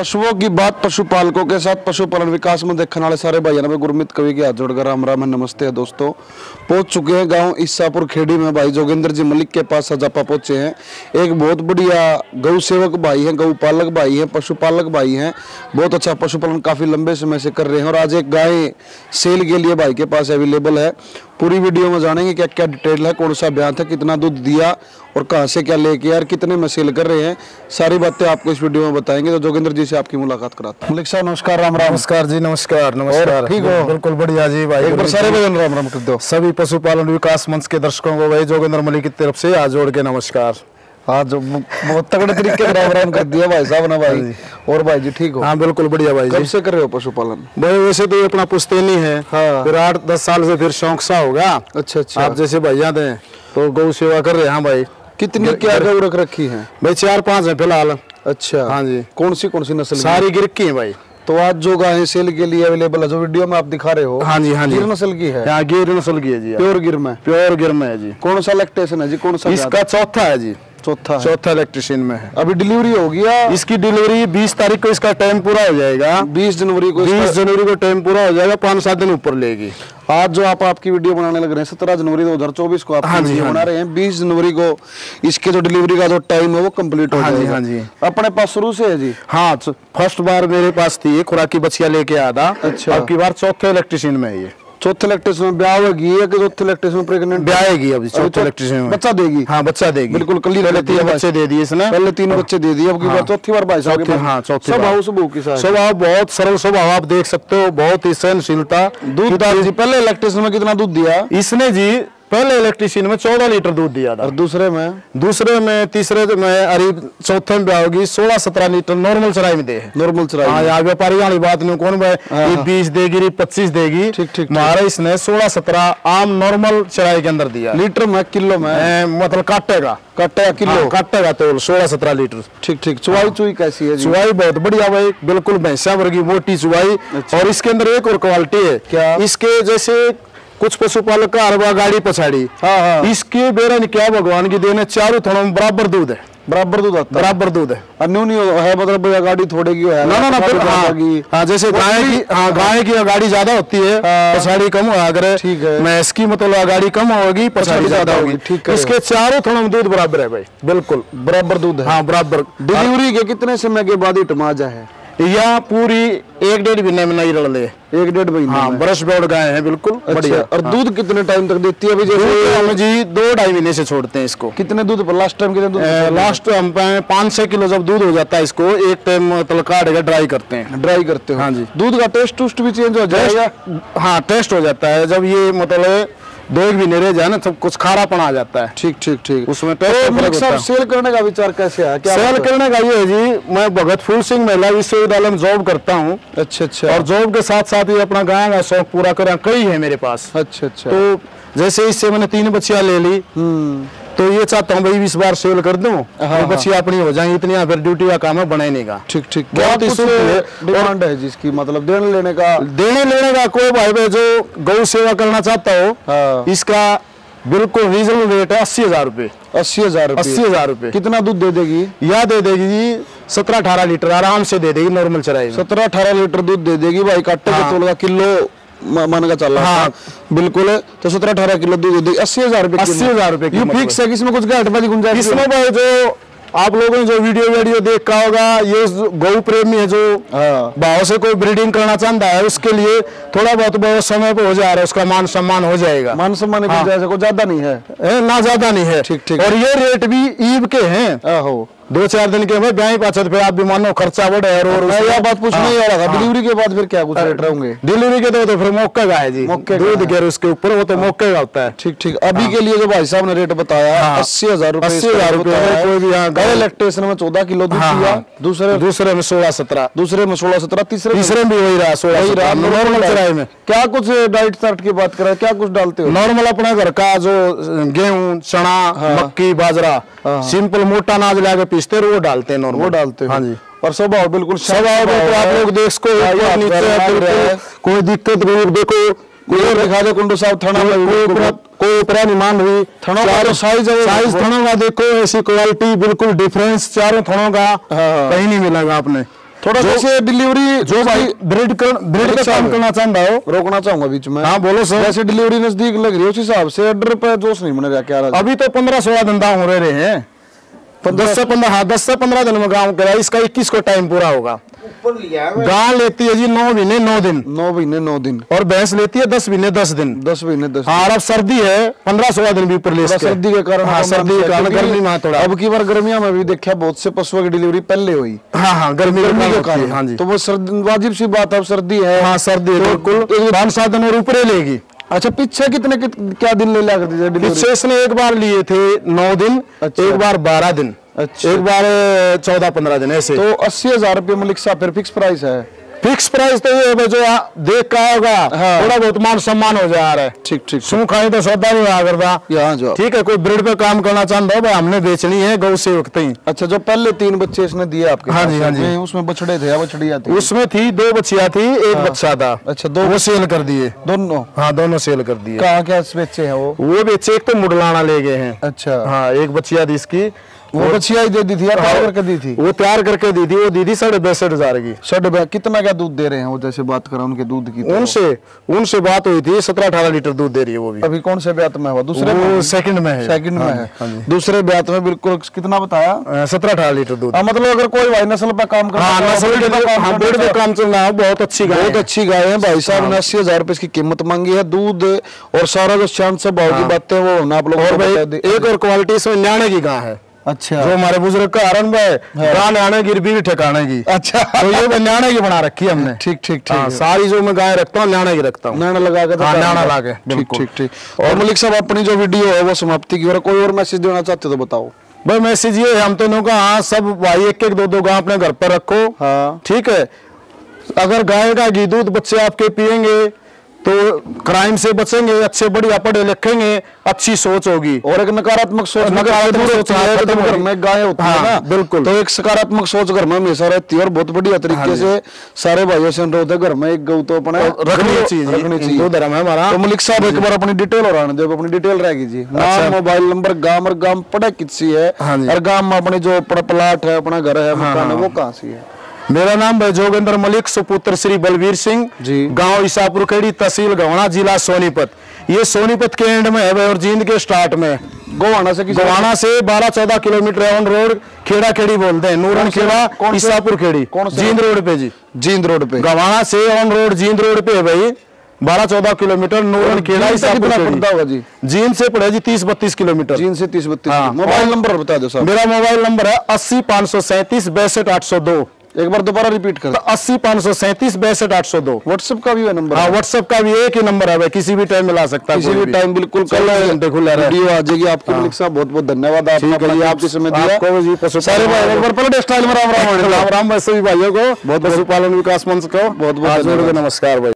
पशुओं की बात पशुपालकों के साथ पशुपालन विकास में देखने वाले सारे भाइयों में गुरमीत कवि के हाथ जोड़कर राम राम नमस्ते है दोस्तों। पहुँच चुके हैं गाँव ईसापुर खेड़ी में। भाई जोगेंद्र जी मलिक के पास सजापा पहुँचे हैं। एक बहुत बढ़िया गौ सेवक भाई हैं, गौ पालक भाई हैं, पशुपालक भाई हैं। बहुत अच्छा पशुपालन काफ़ी लंबे समय से कर रहे हैं और आज एक गाय सेल के लिए भाई के पास अवेलेबल है। पूरी वीडियो में जानेंगे क्या क्या डिटेल है, कौन सा बयान था कितना दूध दिया और कहाँ से क्या लेके यार कितने में सेल कर रहे हैं सारी बातें आपको इस वीडियो में बताएँगे। तो जोगिंदर जी से आपकी मुलाकात कराते हैं। मलिक साहब नमस्कार राम राम। नमस्कार जी नमस्कार नमस्कार। ठीक हो? बिल्कुल बढ़िया जी भाई एक बार सारे भजन राम राम कर दो। सभी पशुपालन विकास मंच के दर्शकों को भाई जोगेंद्र मलिक की तरफ़ से हाथ जोड़ के नमस्कार। हाँ जो बहुत तगड़े तरीके से राम राम कर दिया भाई साहब ना भाई। और भाई जी ठीक हो? हाँ बिल्कुल बढ़िया भाई कब जी से कर रहे हो पशुपालन? भाई वैसे तो ये अपना पुश्तैनी है। हाँ। फिर आठ दस साल से फिर शौक सा होगा। अच्छा अच्छा। आप जैसे भैया थे तो गौ सेवा कर रहे हैं हाँ भाई। कितनी क्या गौ रख रखी है? भाई चार पाँच है फ़िलहाल। अच्छा। हाँ जी। कौन सी कौन सी नस्ल सारी गिरक की है भाई। तो आज जो गाय सेल के लिए अवेलेबल है जो वीडियो में आप दिखा रहे हो हाँ जी हाँ जी। गिर नस्ल की है? यहाँ गिर नस्ल की है जी। प्योर गिर में? प्योर गिर में है जी। कौन सा लैक्टेशन है जी? कौन सा इसका चौथा है जी। चौथा चौथा इलेक्ट्रिशियन में है। अभी डिलीवरी होगी इसकी डिलीवरी 20 तारीख को इसका टाइम पूरा हो जाएगा। बीस जनवरी को 20 जनवरी को टाइम पूरा हो जाएगा पाँच सात दिन ऊपर लेगी। आज जो आप आपकी वीडियो बनाने लग रहे हैं सत्रह जनवरी 2024 को आप हाँ जी, वीडियो हाँ बना रहे हैं बीस जनवरी को इसके जो डिलीवरी का जो टाइम है वो कंप्लीट हो हाँ जी, जाएगा। हाँ जी। अपने पास शुरू से है जी? हाँ फ़र्स्ट बार मेरे पास थी खुराकी बछिया लेके आया था। अच्छा। आपकी की बार चौथे इलेक्ट्रिशियन में ये। चौथे इलेक्ट्रिस में ब्याह होगी या कि चौथे इलेक्ट्रिस में प्रेग्नेंट ब्याएगी अभी चौथे चौ- इलेक्ट्रिशियन में। बच्चा देगी हाँ बच्चा देगी बिल्कुल कली पहले लेती है तीन बच्चे दे दिए इसने। पहले तीन बच्चे दे दिए अब की बार चौथी बार भाई साहब हाँ चौथी सब बार। हाउस सुबह की स्वभाव बहुत सरल स्वभाव आप देख सकते हो बहुत ही सहनशीलता। दूध जी पहले इलेक्ट्रिस में कितना दूध दिया? इसने जी पहले इलेक्ट्रीशियन में चौदह लीटर दूध दिया था। और दूसरे में? दूसरे में तीसरे में अरे चौथे में होगी सोलह सत्रह लीटर नॉर्मल चराई में दे नॉर्मल हाँ चराई व्यापारी वाली बात नहीं कौन भाई? हाँ, हाँ। बीस देगी पच्चीस देगी। ठीक, ठीक। हमारा इसने सोलह सत्रह आम नॉर्मल चराई के अंदर दिया। लीटर में किलो में? मतलब काटेगा। किलो हाँ, काटेगा तो सोलह सत्रह लीटर। ठीक ठीक। चुवाई चुई कैसी है चुवाई बहुत बढ़िया भाई बिल्कुल भैंसा वर्गी मोटी चुवाई। अच्छा। और इसके अंदर एक और क्वालिटी है। क्या? इसके जैसे कुछ पशुपालक का अरबा गाड़ी पछाड़ी। हाँ, हाँ। इसके बेरन क्या भगवान की देने चारों थनों में बराबर दूध है। बराबर दूध आता है। बराबर दूध है। और न्यू न्यू है मतलब गाड़ी थोड़े की है ना ना ना फिर हाँ। हाँ जैसे गाय की हाँ गाय की गाड़ी ज़्यादा होती है हाँ। पछाड़ी कम हो अगर ठीक है। भैंस की मतलब गाड़ी कम होगी पछाड़ी ज़्यादा होगी ठीक है। इसके चारों में दूध बराबर है भाई। बिल्कुल बराबर दूध है। हाँ बराबर। डिलीवरी के कितने समय के बाद हिट माजा है? या पूरी एक डेढ़ महीने में नहीं रड़ ले एक डेढ़ महीने हाँ ब्रश बोर्ड गाय है बिल्कुल अच्छा बढ़िया। और हाँ। दूध कितने टाइम तक देती है अभी जैसे हम जी दो ढाई महीने से छोड़ते हैं इसको। कितने दूध पर लास्ट टाइम कितने दूध लास्ट हम पाँच छह किलो जब दूध हो जाता है इसको एक टाइम मतलब काट के ड्राई करते हैं। ड्राई करते हो। हाँ जी। दूध का टेस्ट टूस्ट भी चेंज हो जाएगा? हाँ टेस्ट हो जाता है। जब ये मतलब दो एक महीने रह जाए ना सब कुछ खारापन आ जाता है। ठीक ठीक ठीक। उसमें तो। सेल करने का विचार कैसे है? क्या सेल करने का ये है जी मैं भगत फूल सिंह महिला विश्वविद्यालय में जॉब करता हूँ। अच्छा अच्छा। और जॉब के साथ साथ ये अपना गाय का शौक पूरा करा कई है मेरे पास। अच्छा अच्छा। तो जैसे इससे मैंने तीन बच्चिया ले ली। हम्म। तो ये चाहता हूँ भाई इस बार सेल कर दूँ हाँ, तो बच्चियाँ अपनी हो जाएँगी इतनी फिर ड्यूटी का काम है बनाने का। ठीक ठीक। बहुत ही ही है। डिमांड है जिसकी? मतलब देने लेने का? देने लेने का कोई भाई भाई जो गौ सेवा करना चाहता हो हाँ। इसका बिल्कुल रीजनेबल रेट है अस्सी हज़ार रूपए अस्सी हज़ार अस्सी हज़ार रूपए कितना दूध दे देगी? यह दे देगी जी सत्रह अठारह लीटर आराम से दे देगी नॉर्मल चराई सत्रह अठारह लीटर दूध दे देगी भाई काटे के हाँ। तोल का किलो। मन का चल रहा हाँ। बिल्कुल तो सत्रह अठारह किलो दूध दे अस्सी हज़ार रुपए अस्सी हज़ार रुपए ये फिक्स है इसमें कुछ घाट वाली गुंजाइश इसमें भाई जो आप लोगों ने जो वीडियो वीडियो देखा होगा ये गौ प्रेमी है जो हाँ। भाव से कोई ब्रीडिंग करना चाहता है उसके लिए थोड़ा बहुत बहुत समय पे हो जा रहा है उसका मान सम्मान हो जाएगा। मान सम्मान हाँ। ज़्यादा नहीं है। ए, ना ज़्यादा नहीं है। ठीक, ठीक। और ये रेट भी ईब के हैं। दो चार दिन के भाई ब्याह पाछत फिर आप भी मानो खर्चा बढ़े और और यह बात पूछना नहीं आ रहा था हाँ। डिलीवरी के बाद फिर क्या कुछ रेट रहेंगे डिलीवरी के तो, तो फिर मौके का है जी। मौके का दूध है। गिर उसके ऊपर वो तो मौके का होता है। ठीक ठीक। अभी के लिए जो भाई साहब ने रेट बताया हाँ। अस्सी हज़ार रुपए 80,000 रुपए में कोई भी यहाँ गए इलेक्ट्रेशन में चौदह किलो दूध हाँ, दिया हाँ। दूसरे दूसरे में सोलह सत्रह। दूसरे में सोलह सत्रह तीसरे में तीसरे में भी वही रहा सोलह वही रहा नॉर्मल चराई में। क्या कुछ डाइट चार्ट की बात करें क्या कुछ डालते हो? नॉर्मल अपना घर का जो गेहूँ चना मक्की बाजरा सिंपल मोटा अनाज लाके पीसते हैं, वो डालते हैं नॉर्मल वो डालते हैं। हाँ जी। और स्वभाव बिल्कुल स्वभाव तो आप लोग देश को हाँ, है। कोई दिक्कत नहीं देखो कोई दिखा दे कुंडू साहब थाना कोई ऊपर- कोई नहीं मान हुई थनों का तो size साइज़ थनों का देखो ऐसी क्वालिटी बिल्कुल डिफरेंस चारों थनों का हाँ। कहीं नहीं मिलेगा आपने। थोड़ा जो- जैसे डिलीवरी जो भाई ब्रेड कर ब्रेड का काम करना चाहता हो रोकना चाहूँगा बीच में। हाँ बोलो सर। जैसे डिलीवरी नज़दीक लग रही है उस हिसाब से ऑर्डर पे जोश नहीं बन रहा क्या रहा अभी तो पंद्रह सोलह दिन दाम हो रहे हैं। तो दस से पंद्रह हाँ दस से पंद्रह दिन में काम करा इसका इक्कीस को टाइम पूरा होगा। गाय लेती है जी नौ महीने नौ दिन। नौ महीने नौ दिन। और भैंस लेती है दस महीने दस दिन। दस महीने दस हाँ अब सर्दी है पंद्रह सोलह दिन भी ऊपर ले सर्दी के कारण हाँ सर्दी के कारण गर्मी में थोड़ा। अब की बार गर्मियों में भी देखा बहुत से पशुओं की डिलीवरी पहले हुई। हाँ हाँ गर्मी गर्मी के कारण। हाँ जी। तो वो सर्दी वाजिब सी बात है अब सर्दी है। हाँ सर्दी है बिल्कुल। पाँच सात दिन और ऊपर लेगी। अच्छा पीछे कितने कित, क्या दिन ले दीजिए डिलीवरी पिछले इसने एक बार लिए थे नौ दिन अच्छा। एक बार बारह दिन। अच्छा। एक बार चौदह पंद्रह दिन ऐसे। तो अस्सी हज़ार रुपये मलिक साहब फिर फिक्स प्राइस है। फिक्स प्राइस तो ये है जो देख का होगा हाँ। थोड़ा बहुत मान सम्मान हो जा रहा है। ठीक ठीक सू खाई तो सौदा नहीं आ करता। यहाँ जो ठीक है कोई ब्रिड पे काम करना चाहता हो भाई हमने बेचनी है गौ से वक्त ही अच्छा जो पहले तीन बच्चे इसने दिए आपके हाँ जी, हाँ जी। उसमें- बछड़े थे बछड़िया थी? उसमें थी दो बच्चियाँ थी एक बच्चा था। अच्छा दो वो सेल कर दिए। दोनों? हाँ दोनों सेल कर दिए। कहाँ क्या बेचे हैं वो? वो बेचे एक तो मुडलाना ले गए हैं। अच्छा। हाँ एक बच्चिया थी इसकी वो बछिया ही दे दी थी या तैयार करके दी थी। वो तैयार करके दी थी वो दीदी साढ़े बैसठ हज़ार की साढ़े कितना क्या दूध दे रहे हैं वो जैसे बात करा उनके दूध की तो? उनसे उनसे बात हुई थी सत्रह अठारह लीटर दूध दे रही है वो भी। अभी कौन से ब्यात में हुआ? दूसरे वो सेकंड में? है। सेकंड में हाँ, है। हाँ दूसरे ब्यात में बिल्कुल कितना बताया? सत्रह अठारह लीटर दूध। हाँ, मतलब अगर कोई भाई नस्ल पे काम हाँ के पे काम हाँ। चल रहा है बहुत अच्छी गाय बहुत अच्छी गाय है भाई साहब ने अस्सी हज़ार रुपए इसकी कीमत मांगी है दूध और सारा जो शांत से भाव की बातें वो होना आप लोग एक और क्वालिटी इसमें न्याणे की गाय है। अच्छा। जो हमारे बुज़ुर्ग का हरण है गाय न्याणे गिरबी भी ठिकाने की। अच्छा। तो ये भाई न्याणे की बना रखी है हमने। ठीक ठीक ठीक। हाँ सारी जो मैं गाय रखता हूँ न्याणे की रखता हूँ। नाना लगा के तो हाँ, काम नाना के, ठीक बिल्कुल। ठीक ठीक। और मलिक साहब अपनी जो वीडियो है वो समाप्ति की और कोई और मैसेज देना चाहते हो तो बताओ। भाई मैसेज ये है हम तो इन्हों का हाँ सब भाई एक एक दो दो गाय अपने घर पर रखो। हाँ। ठीक है? अगर गाय का घी दूध बच्चे आपके पियेंगे तो क्राइम से बचेंगे अच्छे बढ़िया पढ़े लिखेंगे अच्छी सोच होगी। और एक नकारात्मक सोच नकारात्मक है हाँ, घर में गाय होती है हाँ, ना बिल्कुल। तो एक सकारात्मक सोच घर में हमेशा रहती है और बहुत बढ़िया तरीके से सारे भाइयों से अनुरोध है घर में एक गौ तो अपने रखनी चाहिए रखनी चाहिए। धर्म है हमारा। तो मलिक साहब एक बार अपनी डिटेल और आने दो अपनी डिटेल रहेगी जी। नाम मोबाइल नंबर गाँव और गाँव पड़ा किसी है? हाँ। और गाँव में अपने जो अपना प्लाट है अपना घर है मकान है। वो कहाँ से है? मेरा नाम भाई जोगेंद्र मलिक सुपुत्र श्री बलवीर सिंह जी। गाँव ईसापुर खेड़ी तहसील गवाना जिला सोनीपत। ये सोनीपत के एंड में है भाई और जींद के स्टार्ट में। गोवाना से गोवाना से 12-14 kilometre on road Kheda Khedi बोलते हैं। नूरन खेड़ा ईसापुर खेड़ी। जींद रोड पे जी। जींद रोड पे। गवाना से ऑन रोड जींद रोड पे है भाई। बारह चौदह किलोमीटर नूरन खेड़ा होगा जी? जींद से पड़े जी तीस बत्तीस किलोमीटर। जींद से तीस बत्तीस हाँ। मोबाइल नंबर बता दो मेरा मोबाइल नंबर है अस्सी पाँच सौ सैंतीस बैसठ आठ सौ दो। एक बार दोबारा रिपीट कर। अस्सी पाँच सौ सैंतीस बैसठ आठ सौ दो। व्हाट्सएप का भी है नंबर हाँ व्हाट्सएप का भी एक ही नंबर है भाई किसी भी टाइम में ला सकता है किसी भी टाइम बिल्कुल कल घंटे खुला वीडियो आ जाएगी आपके मलिक साहब बहुत बहुत धन्यवाद। आपके है समय दिया। आपको सारे भाई एक बार पलट स्टाइल में राम राम राम राम वैसे भी भाइयों को। बहुत पशुपालन विकास मंच को। बहुत बहुत। नमस्कार भाई।